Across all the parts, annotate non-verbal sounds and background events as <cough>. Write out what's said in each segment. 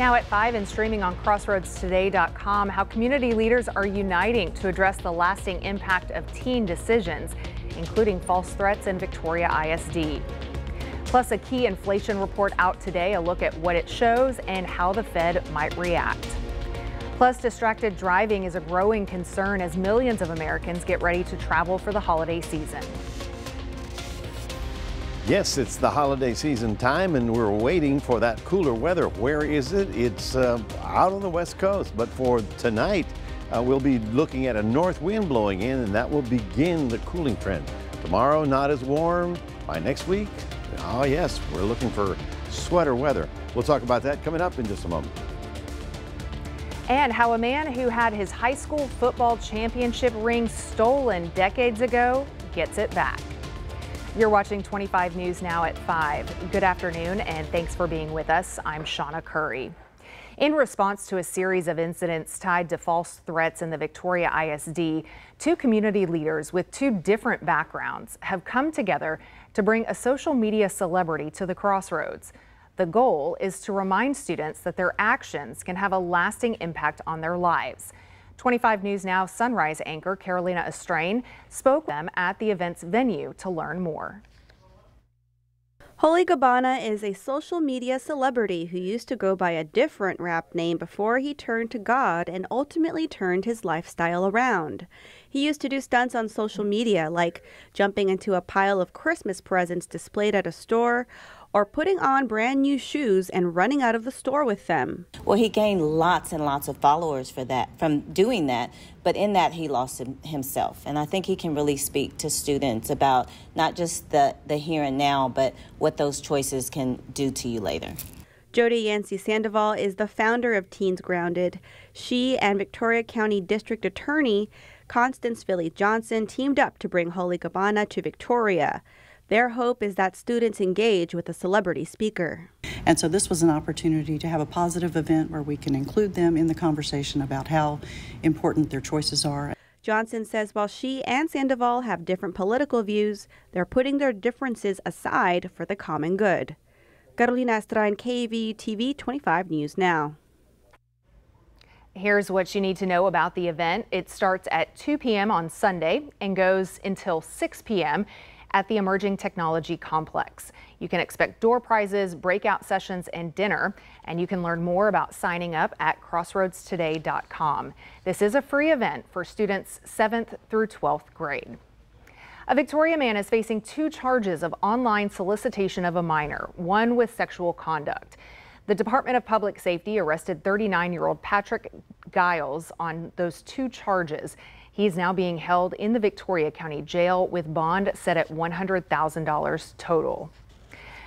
Now at 5 and streaming on crossroadstoday.com, how community leaders are uniting to address the lasting impact of teen decisions, including false threats in Victoria ISD. Plus, a key inflation report out today, a look at what it shows and how the Fed might react. Plus, distracted driving is a growing concern as millions of Americans get ready to travel for the holiday season. Yes, it's the holiday season time and we're waiting for that cooler weather. Where is it? It's uh, out on the west coast, but for tonight, uh, we'll be looking at a north wind blowing in and that will begin the cooling trend. Tomorrow, not as warm. By next week, oh yes, we're looking for sweater weather. We'll talk about that coming up in just a moment. And how a man who had his high school football championship ring stolen decades ago gets it back. You're watching 25 News now at 5. Good afternoon and thanks for being with us. I'm Shawna Currie. In response to a series of incidents tied to false threats in the Victoria ISD, two community leaders with two different backgrounds have come together to bring a social media celebrity to the crossroads. The goal is to remind students that their actions can have a lasting impact on their lives. 25 News Now Sunrise anchor Carolina Estrain spoke with them at the event's venue to learn more. Holy Gabbana is a social media celebrity who used to go by a different rap name before he turned to God and ultimately turned his lifestyle around. He used to do stunts on social media like jumping into a pile of Christmas presents displayed at a store or putting on brand new shoes and running out of the store with them. Well, he gained lots and lots of followers for that from doing that, but in that he lost him, himself. And I think he can really speak to students about not just the the here and now, but what those choices can do to you later. Jody Yancey Sandoval is the founder of Teens Grounded. She and Victoria County District Attorney Constance Filley Johnson teamed up to bring Holy Gabbana to Victoria. Their hope is that students engage with a celebrity speaker. And so this was an opportunity to have a positive event where we can include them in the conversation about how important their choices are. Johnson says while she and Sandoval have different political views, they're putting their differences aside for the common good. Carolina Estrain, KAVU TV 25 News Now. Here's what you need to know about the event. It starts at 2 p.m. on Sunday and goes until 6 p.m at the Emerging Technology Complex. You can expect door prizes, breakout sessions, and dinner, and you can learn more about signing up at crossroadstoday.com. This is a free event for students 7th through 12th grade. A Victoria man is facing two charges of online solicitation of a minor, one with sexual conduct. The Department of Public Safety arrested 39 year old Patrick Giles on those two charges. He is now being held in the Victoria County Jail with bond set at $100,000 total.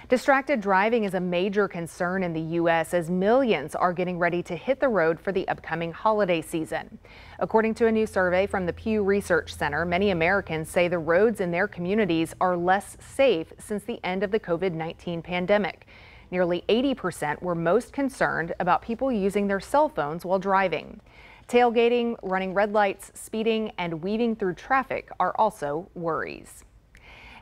Distracted driving is a major concern in the U.S. as millions are getting ready to hit the road for the upcoming holiday season. According to a new survey from the Pew Research Center, many Americans say the roads in their communities are less safe since the end of the COVID-19 pandemic. Nearly 80% were most concerned about people using their cell phones while driving. Tailgating, running red lights, speeding, and weaving through traffic are also worries.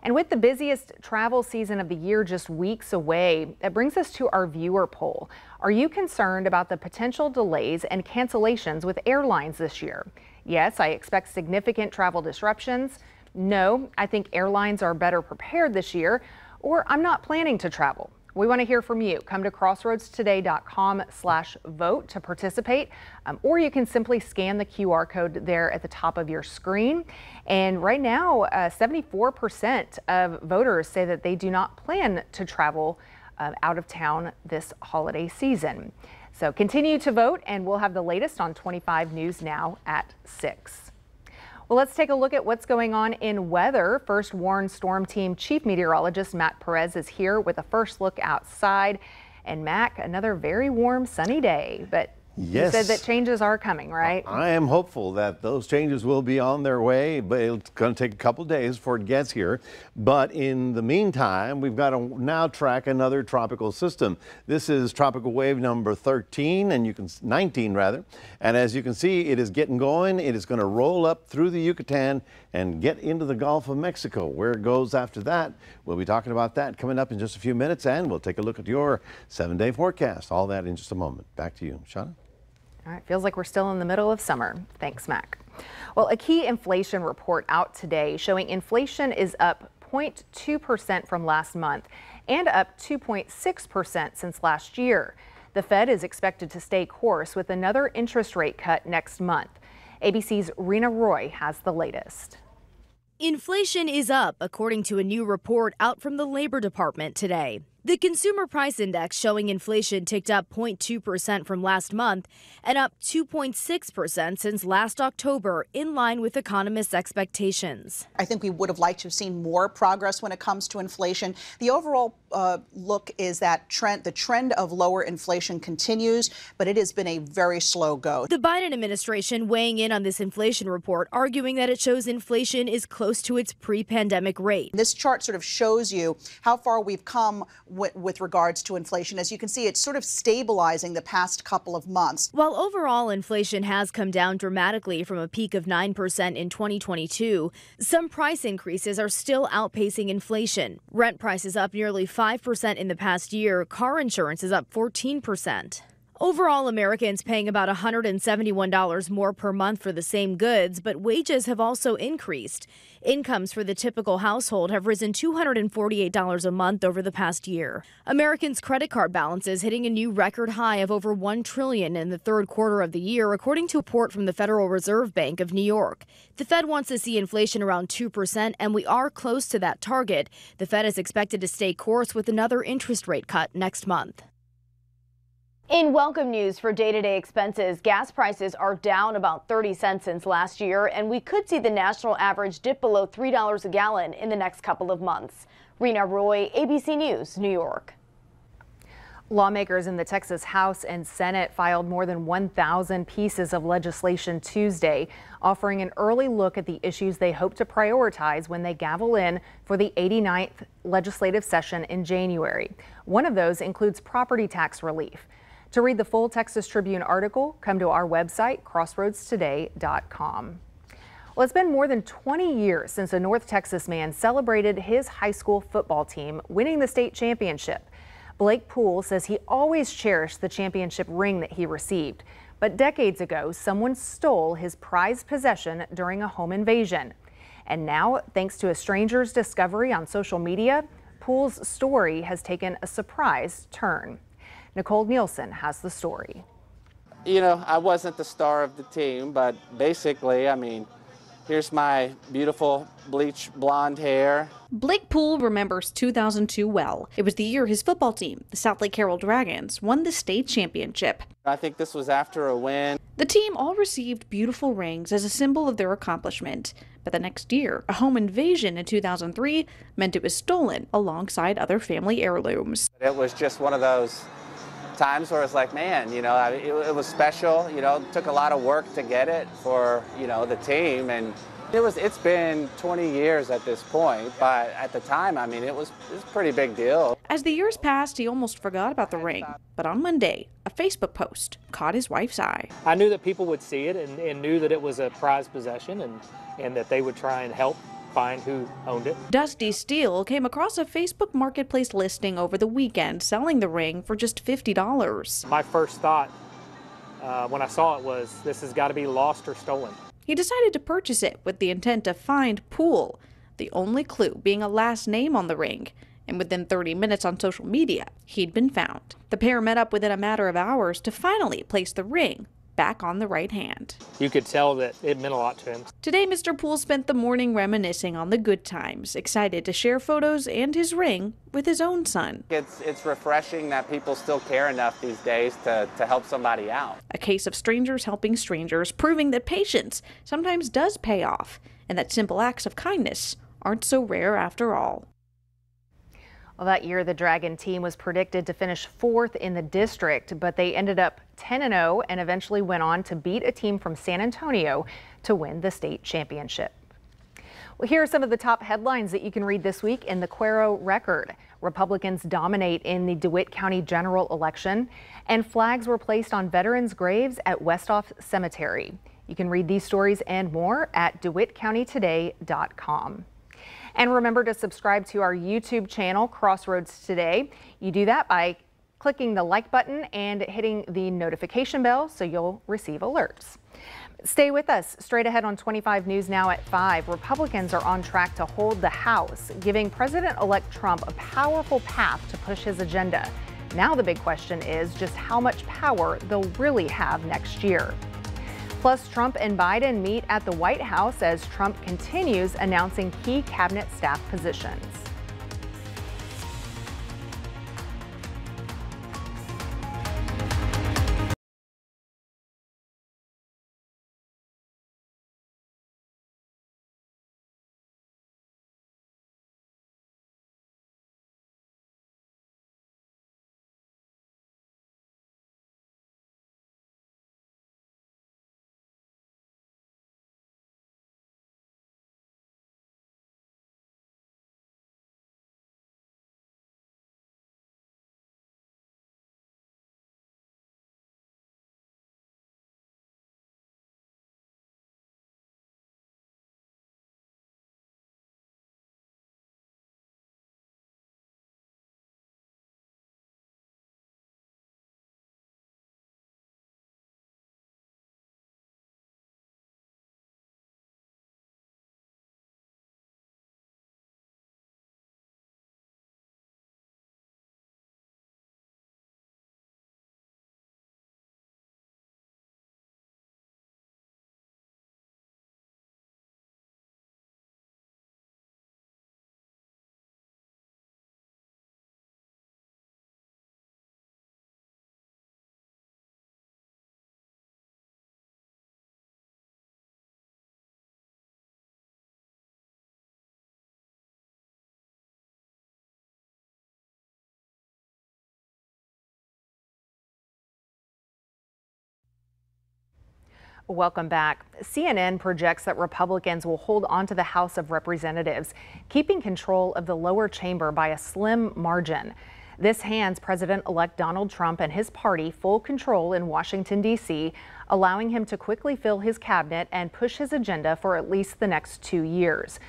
And with the busiest travel season of the year just weeks away, that brings us to our viewer poll. Are you concerned about the potential delays and cancellations with airlines this year? Yes, I expect significant travel disruptions. No, I think airlines are better prepared this year, or I'm not planning to travel. We want to hear from you. Come to crossroadstoday.com slash vote to participate, um, or you can simply scan the QR code there at the top of your screen. And right now, 74% uh, of voters say that they do not plan to travel uh, out of town this holiday season. So continue to vote, and we'll have the latest on 25 News Now at 6. Well, let's take a look at what's going on in weather. First Warn Storm Team Chief Meteorologist Matt Perez is here with a first look outside. And Mac, another very warm sunny day, but Yes. You said that changes are coming, right? I am hopeful that those changes will be on their way, but it's going to take a couple days before it gets here. But in the meantime, we've got to now track another tropical system. This is tropical wave number 13, and you can 19 rather. And as you can see, it is getting going. It is going to roll up through the Yucatan and get into the Gulf of Mexico. Where it goes after that, we'll be talking about that coming up in just a few minutes, and we'll take a look at your seven-day forecast. All that in just a moment. Back to you, Shawna. All right, feels like we're still in the middle of summer. Thanks, Mac. Well, a key inflation report out today showing inflation is up 0.2% from last month and up 2.6% since last year. The Fed is expected to stay course with another interest rate cut next month. ABC's Reena Roy has the latest. Inflation is up, according to a new report out from the Labor Department today. The Consumer Price Index showing inflation ticked up 0.2% from last month and up 2.6% since last October, in line with economists' expectations. I think we would have liked to have seen more progress when it comes to inflation. The overall uh, look is that trend, the trend of lower inflation continues, but it has been a very slow go. The Biden administration weighing in on this inflation report, arguing that it shows inflation is close to its pre-pandemic rate. This chart sort of shows you how far we've come with regards to inflation. As you can see, it's sort of stabilizing the past couple of months. While overall inflation has come down dramatically from a peak of 9% in 2022, some price increases are still outpacing inflation. Rent prices up nearly 5% in the past year, car insurance is up 14%. Overall, Americans paying about $171 more per month for the same goods, but wages have also increased. Incomes for the typical household have risen $248 a month over the past year. Americans' credit card balances hitting a new record high of over 1 trillion in the third quarter of the year, according to a report from the Federal Reserve Bank of New York. The Fed wants to see inflation around 2%, and we are close to that target. The Fed is expected to stay course with another interest rate cut next month. In welcome news for day-to-day -day expenses, gas prices are down about 30 cents since last year, and we could see the national average dip below $3 a gallon in the next couple of months. Reena Roy, ABC News, New York. Lawmakers in the Texas House and Senate filed more than 1,000 pieces of legislation Tuesday, offering an early look at the issues they hope to prioritize when they gavel in for the 89th legislative session in January. One of those includes property tax relief. To read the full Texas Tribune article, come to our website, crossroadstoday.com. Well, it's been more than 20 years since a North Texas man celebrated his high school football team winning the state championship. Blake Poole says he always cherished the championship ring that he received. But decades ago, someone stole his prized possession during a home invasion. And now, thanks to a stranger's discovery on social media, Poole's story has taken a surprise turn. Nicole Nielsen has the story. You know, I wasn't the star of the team, but basically, I mean, here's my beautiful bleach blonde hair. Blake Poole remembers 2002 well. It was the year his football team, the Southlake Carroll Dragons, won the state championship. I think this was after a win. The team all received beautiful rings as a symbol of their accomplishment. But the next year, a home invasion in 2003 meant it was stolen alongside other family heirlooms. It was just one of those times where it's like, man, you know, it, it was special. You know, took a lot of work to get it for you know the team, and it was. It's been 20 years at this point, but at the time, I mean, it was it was a pretty big deal. As the years passed, he almost forgot about the ring. But on Monday, a Facebook post caught his wife's eye. I knew that people would see it and, and knew that it was a prized possession, and and that they would try and help find who owned it. Dusty Steele came across a Facebook Marketplace listing over the weekend selling the ring for just $50. My first thought uh, when I saw it was this has got to be lost or stolen. He decided to purchase it with the intent to find Poole, the only clue being a last name on the ring. And within 30 minutes on social media, he'd been found. The pair met up within a matter of hours to finally place the ring back on the right hand. You could tell that it meant a lot to him. Today, Mr. Poole spent the morning reminiscing on the good times, excited to share photos and his ring with his own son. It's, it's refreshing that people still care enough these days to, to help somebody out. A case of strangers helping strangers, proving that patience sometimes does pay off and that simple acts of kindness aren't so rare after all. Well, that year, the Dragon team was predicted to finish fourth in the district, but they ended up 10 0 and eventually went on to beat a team from San Antonio to win the state championship. Well, here are some of the top headlines that you can read this week in the Cuero Record. Republicans dominate in the DeWitt County general election, and flags were placed on veterans' graves at Westhoff Cemetery. You can read these stories and more at dewittcountytoday.com. And remember to subscribe to our YouTube channel, Crossroads Today. You do that by clicking the like button and hitting the notification bell so you'll receive alerts. Stay with us. Straight ahead on 25 News Now at 5, Republicans are on track to hold the House, giving President-elect Trump a powerful path to push his agenda. Now the big question is just how much power they'll really have next year. Plus, Trump and Biden meet at the White House as Trump continues announcing key cabinet staff positions. Welcome back. CNN projects that Republicans will hold on to the House of Representatives, keeping control of the lower chamber by a slim margin. This hands President-elect Donald Trump and his party full control in Washington, D.C., allowing him to quickly fill his cabinet and push his agenda for at least the next two years.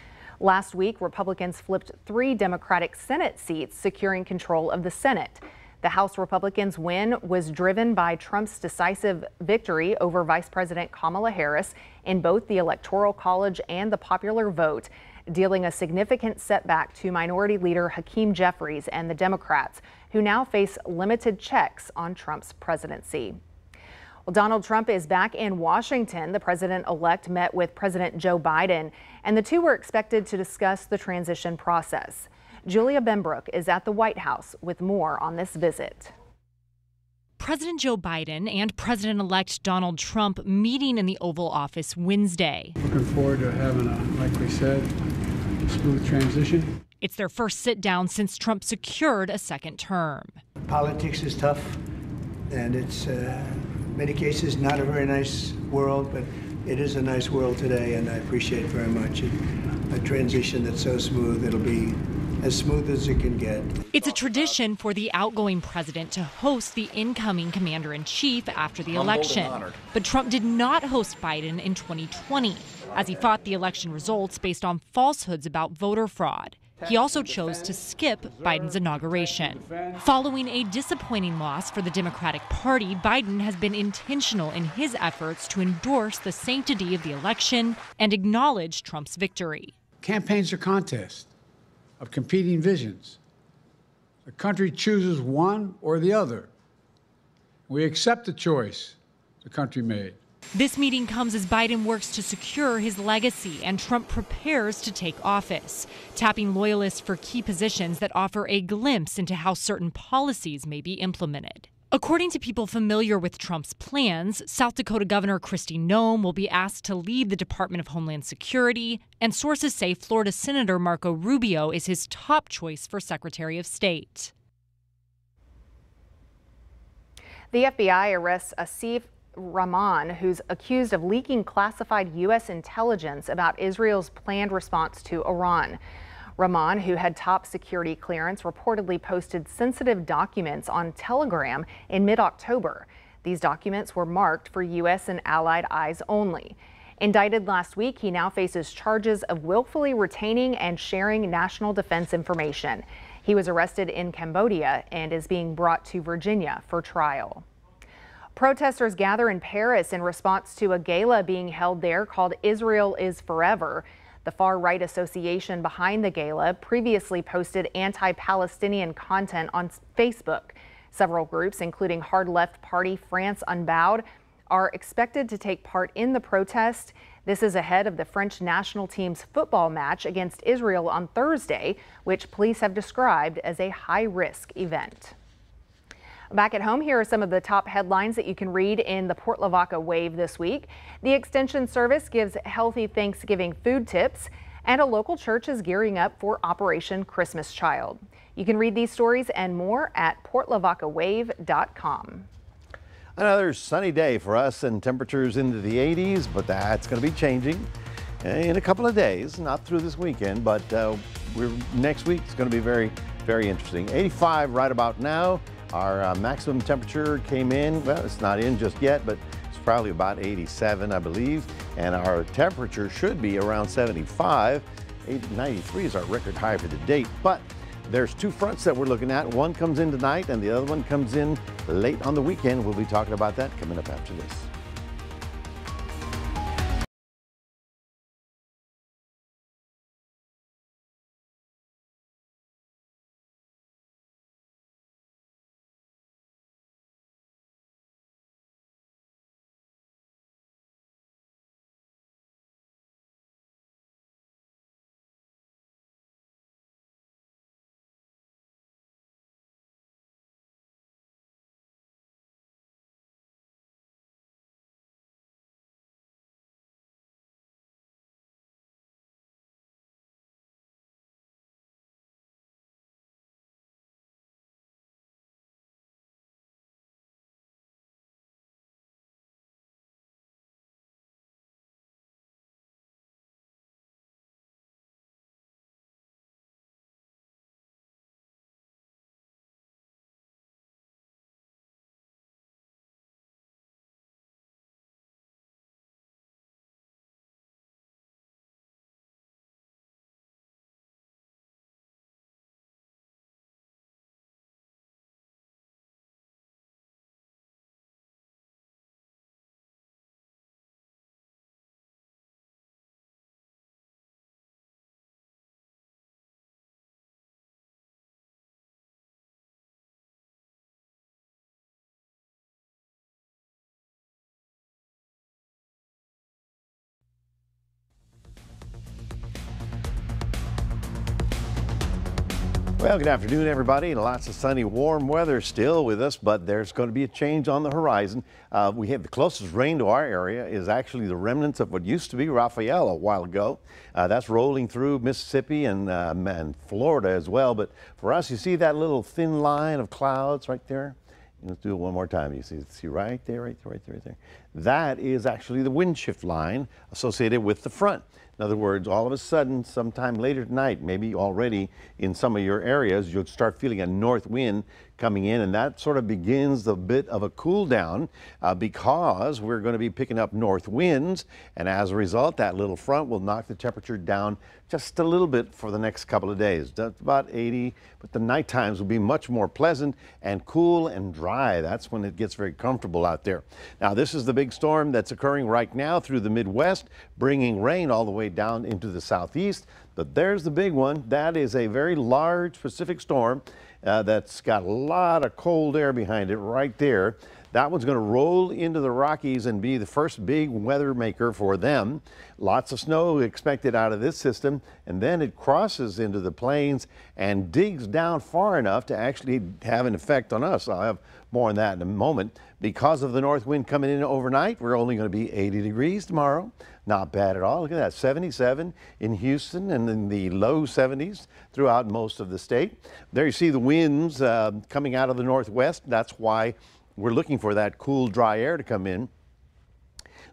Last week, Republicans flipped three Democratic Senate seats, securing control of the Senate. The House Republicans' win was driven by Trump's decisive victory over Vice President Kamala Harris in both the Electoral College and the popular vote, dealing a significant setback to Minority Leader Hakeem Jeffries and the Democrats, who now face limited checks on Trump's presidency. Well, Donald Trump is back in Washington. The president elect met with President Joe Biden, and the two were expected to discuss the transition process. Julia Benbrook is at the White House with more on this visit. President Joe Biden and President elect Donald Trump meeting in the Oval Office Wednesday. Looking forward to having a, like we said, smooth transition. It's their first sit down since Trump secured a second term. Politics is tough, and it's, uh, many cases, not a very nice world, but it is a nice world today, and I appreciate very much it, a transition that's so smooth. It'll be as smooth as it can get. It's a tradition for the outgoing president to host the incoming commander in chief after the election. But Trump did not host Biden in 2020 as he fought the election results based on falsehoods about voter fraud. He also chose to skip Biden's inauguration. Following a disappointing loss for the Democratic Party, Biden has been intentional in his efforts to endorse the sanctity of the election and acknowledge Trump's victory. Campaigns are contests of competing visions. The country chooses one or the other. We accept the choice the country made. This meeting comes as Biden works to secure his legacy and Trump prepares to take office, tapping loyalists for key positions that offer a glimpse into how certain policies may be implemented. According to people familiar with Trump's plans, South Dakota Governor Kristi Noem will be asked to lead the Department of Homeland Security, and sources say Florida Senator Marco Rubio is his top choice for Secretary of State. The FBI arrests Asif Rahman, who's accused of leaking classified U.S. intelligence about Israel's planned response to Iran. Rahman, who had top security clearance, reportedly posted sensitive documents on Telegram in mid-October. These documents were marked for U.S. and allied eyes only. Indicted last week, he now faces charges of willfully retaining and sharing national defense information. He was arrested in Cambodia and is being brought to Virginia for trial. Protesters gather in Paris in response to a gala being held there called Israel is Forever. The far right association behind the gala previously posted anti Palestinian content on Facebook. Several groups, including hard left party France Unbowed, are expected to take part in the protest. This is ahead of the French national team's football match against Israel on Thursday, which police have described as a high risk event. Back at home, here are some of the top headlines that you can read in the Port Lavaca Wave this week. The Extension Service gives healthy Thanksgiving food tips, and a local church is gearing up for Operation Christmas Child. You can read these stories and more at portlavacawave.com. Another sunny day for us and temperatures into the 80s, but that's going to be changing in a couple of days, not through this weekend, but uh, we're, next week is going to be very, very interesting. 85 right about now. Our uh, maximum temperature came in, well, it's not in just yet, but it's probably about 87, I believe. And our temperature should be around 75. 93 is our record high for the date. But there's two fronts that we're looking at. One comes in tonight and the other one comes in late on the weekend. We'll be talking about that coming up after this. Well, good afternoon, everybody. Lots of sunny, warm weather still with us, but there's going to be a change on the horizon. Uh, we have the closest rain to our area is actually the remnants of what used to be Rafael a while ago. Uh, that's rolling through Mississippi and, um, and Florida as well. But for us, you see that little thin line of clouds right there? Let's do it one more time. You see, see right there, right there, right there, right there. That is actually the wind shift line associated with the front. In other words, all of a sudden, sometime later tonight, maybe already in some of your areas, you'll start feeling a north wind coming in, and that sort of begins the bit of a cool down uh, because we're going to be picking up north winds, and as a result, that little front will knock the temperature down just a little bit for the next couple of days. That's about 80, but the night times will be much more pleasant and cool and dry. That's when it gets very comfortable out there. Now, this is the big storm that's occurring right now through the Midwest, bringing rain all the way down into the southeast. But there's the big one. That is a very large Pacific storm uh, that's got a lot of cold air behind it right there. That one's going to roll into the Rockies and be the first big weather maker for them. Lots of snow expected out of this system, and then it crosses into the plains and digs down far enough to actually have an effect on us. I'll have more on that in a moment. Because of the north wind coming in overnight, we're only going to be 80 degrees tomorrow. Not bad at all. Look at that, 77 in Houston and in the low 70s throughout most of the state. There you see the winds uh, coming out of the northwest. That's why we're looking for that cool, dry air to come in.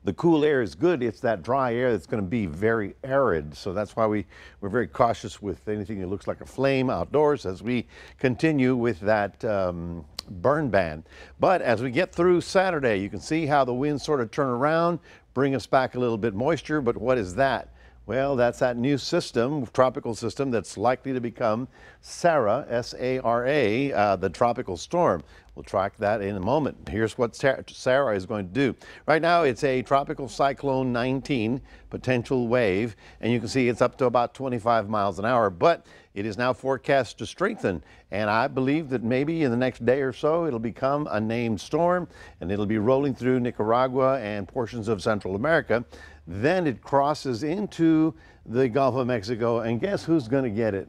The cool air is good. It's that dry air that's going to be very arid. So that's why we, we're very cautious with anything that looks like a flame outdoors as we continue with that um, burn ban. But as we get through Saturday, you can see how the winds sort of turn around, bring us back a little bit moisture. But what is that? Well, that's that new system, tropical system, that's likely to become Sara, S-A-R-A, uh, the tropical storm. We'll track that in a moment. Here's what Sara is going to do. Right now, it's a tropical cyclone 19 potential wave, and you can see it's up to about 25 miles an hour, but it is now forecast to strengthen, and I believe that maybe in the next day or so, it'll become a named storm, and it'll be rolling through Nicaragua and portions of Central America. Then it crosses into the Gulf of Mexico, and guess who's going to get it?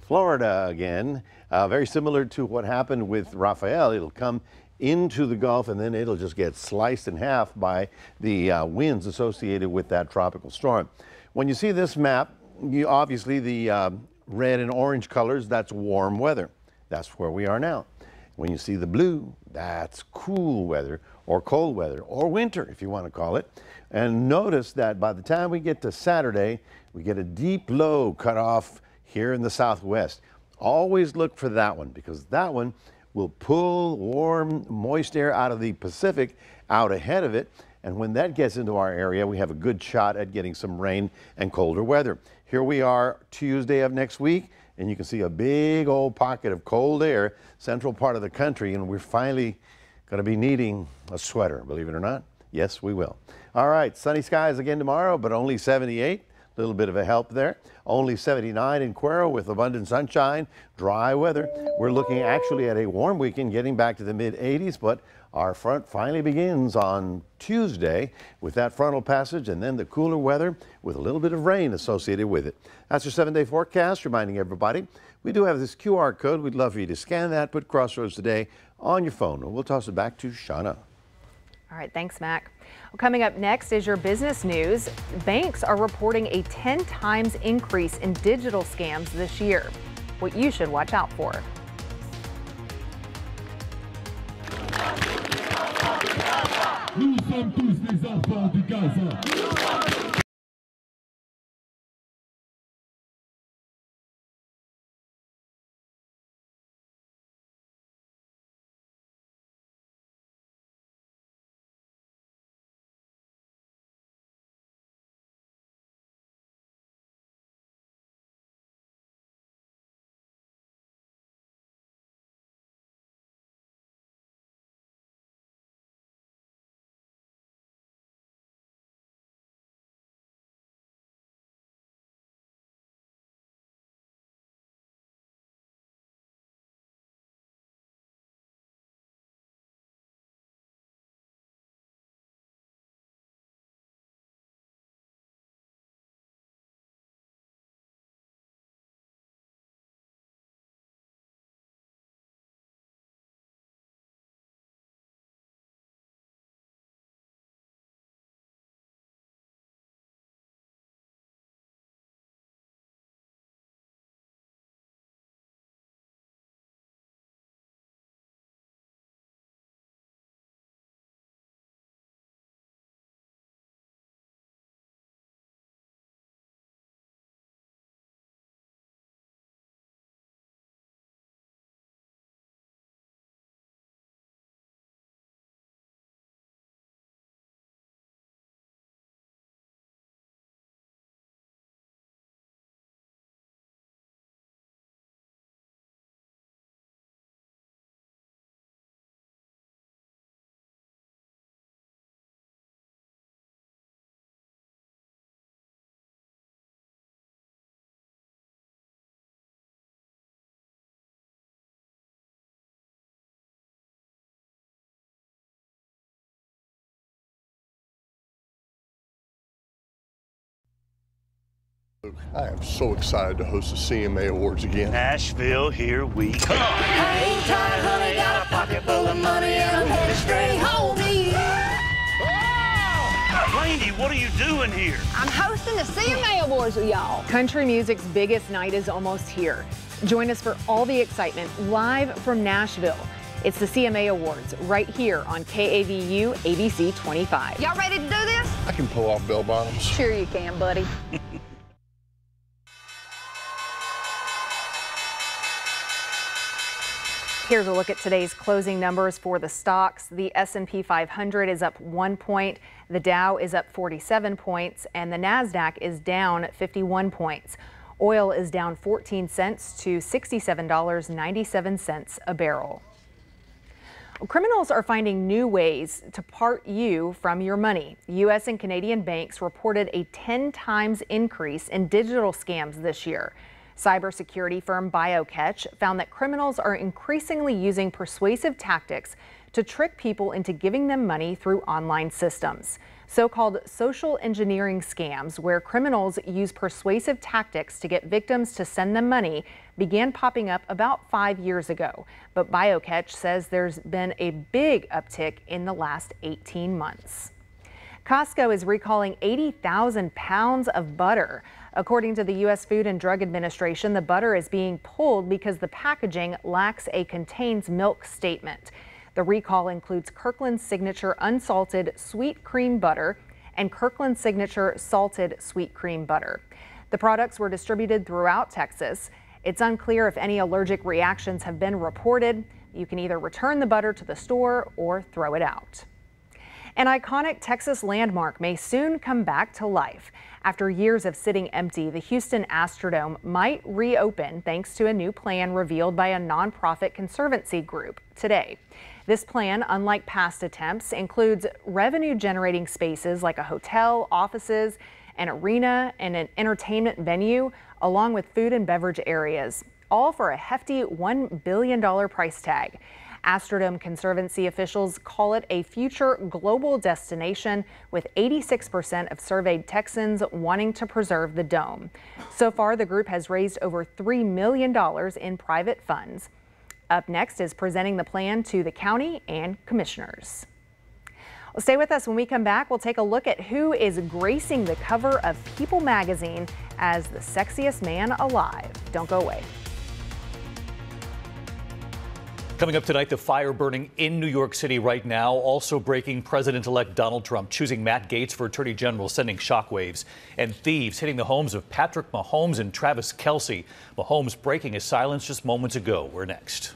Florida again. Uh, very similar to what happened with Rafael. It'll come into the Gulf and then it'll just get sliced in half by the uh, winds associated with that tropical storm. When you see this map, you obviously the uh, red and orange colors, that's warm weather. That's where we are now. When you see the blue, that's cool weather or cold weather or winter, if you want to call it. And notice that by the time we get to Saturday, we get a deep low cut off here in the southwest. Always look for that one because that one will pull warm, moist air out of the Pacific out ahead of it. And when that gets into our area, we have a good shot at getting some rain and colder weather. Here we are Tuesday of next week, and you can see a big old pocket of cold air, central part of the country, and we're finally going to be needing a sweater, believe it or not. Yes, we will. All right, sunny skies again tomorrow, but only 78. A little bit of a help there. Only 79 in Cuero with abundant sunshine, dry weather. We're looking actually at a warm weekend, getting back to the mid 80s, but our front finally begins on Tuesday with that frontal passage and then the cooler weather with a little bit of rain associated with it. That's your seven day forecast, reminding everybody we do have this QR code. We'd love for you to scan that, put Crossroads Today on your phone, and we'll toss it back to Shawna. All right, thanks, Mac. Well, coming up next is your business news. Banks are reporting a 10 times increase in digital scams this year. What you should watch out for. Nous sommes tous des enfants du Gaza. I am so excited to host the CMA Awards again. Nashville, here we come. Hang tight, honey, got a pocket full of money and I'm headed straight home to you. Randy, what are you doing here? I'm hosting the CMA Awards with y'all. Country music's biggest night is almost here. Join us for all the excitement live from Nashville. It's the CMA Awards right here on KAVU ABC 25. Y'all ready to do this? I can pull off bell bottoms. Sure you can, buddy. <laughs> Here's a look at today's closing numbers for the stocks. The S&P 500 is up 1 point, the Dow is up 47 points, and the Nasdaq is down 51 points. Oil is down 14 cents to $67.97 a barrel. Criminals are finding new ways to part you from your money. U.S. and Canadian banks reported a 10 times increase in digital scams this year. Cybersecurity firm BioCatch found that criminals are increasingly using persuasive tactics to trick people into giving them money through online systems. So-called social engineering scams, where criminals use persuasive tactics to get victims to send them money, began popping up about five years ago. But BioCatch says there's been a big uptick in the last 18 months. Costco is recalling 80,000 pounds of butter. According to the U.S. Food and Drug Administration, the butter is being pulled because the packaging lacks a contains milk statement. The recall includes Kirkland Signature unsalted sweet cream butter and Kirkland Signature salted sweet cream butter. The products were distributed throughout Texas. It's unclear if any allergic reactions have been reported. You can either return the butter to the store or throw it out. An iconic Texas landmark may soon come back to life. After years of sitting empty, the Houston Astrodome might reopen thanks to a new plan revealed by a nonprofit conservancy group today. This plan, unlike past attempts, includes revenue generating spaces like a hotel, offices, an arena, and an entertainment venue, along with food and beverage areas, all for a hefty $1 billion price tag. Astrodome Conservancy officials call it a future global destination, with 86% of surveyed Texans wanting to preserve the dome. So far, the group has raised over $3 million in private funds. Up next is presenting the plan to the county and commissioners. Well, stay with us when we come back. We'll take a look at who is gracing the cover of People magazine as the sexiest man alive. Don't go away. Coming up tonight, the fire burning in New York City right now. Also breaking President elect Donald Trump choosing Matt Gaetz for Attorney General, sending shockwaves. And thieves hitting the homes of Patrick Mahomes and Travis Kelce. Mahomes breaking his silence just moments ago. We're next.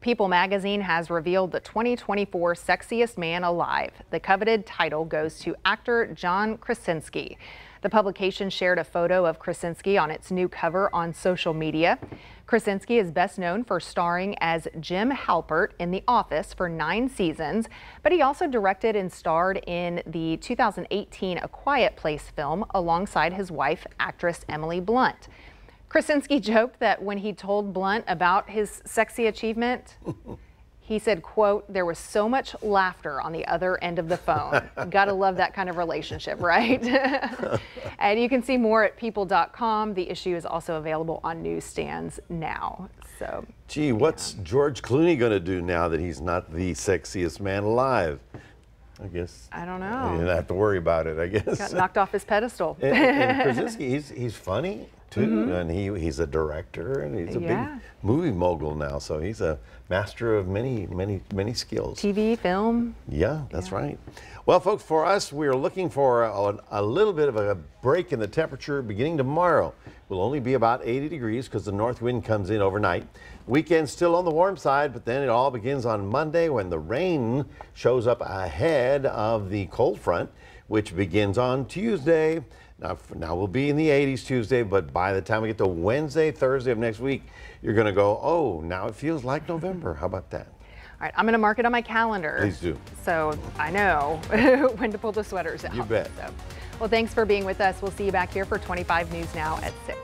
People magazine has revealed the 2024 Sexiest Man Alive. The coveted title goes to actor John Krasinski. The publication shared a photo of Krasinski on its new cover on social media. Krasinski is best known for starring as Jim Halpert in The Office for nine seasons, but he also directed and starred in the 2018 A Quiet Place film alongside his wife, actress Emily Blunt. Krasinski joked that when he told Blunt about his sexy achievement, he said, quote, there was so much laughter on the other end of the phone. <laughs> Gotta love that kind of relationship, right? <laughs> and you can see more at people.com. The issue is also available on newsstands now. So, Gee, what's George Clooney going to do now that he's not the sexiest man alive? I guess. I don't know. You don't have to worry about it, I guess. Got knocked off his pedestal. And, and <laughs> Krasinski, he's, he's funny too, Mhm. and he, he's a director, and he's a Yeah. big movie mogul now. So he's a master of many, many, many skills. TV, film. Yeah, that's right. Well, folks, for us, we are looking for a, a little bit of a break in the temperature beginning tomorrow. Will only be about 80 degrees because the north wind comes in overnight. Weekend still on the warm side, but then it all begins on Monday when the rain shows up ahead of the cold front, which begins on Tuesday. Now, now we'll be in the 80s Tuesday, but by the time we get to Wednesday, Thursday of next week, you're going to go, oh, now it feels like November. How about that? All right, I'm going to mark it on my calendar. Please do. So I know <laughs> when to pull the sweaters out. You bet. So, well, thanks for being with us. We'll see you back here for 25 News Now at 6.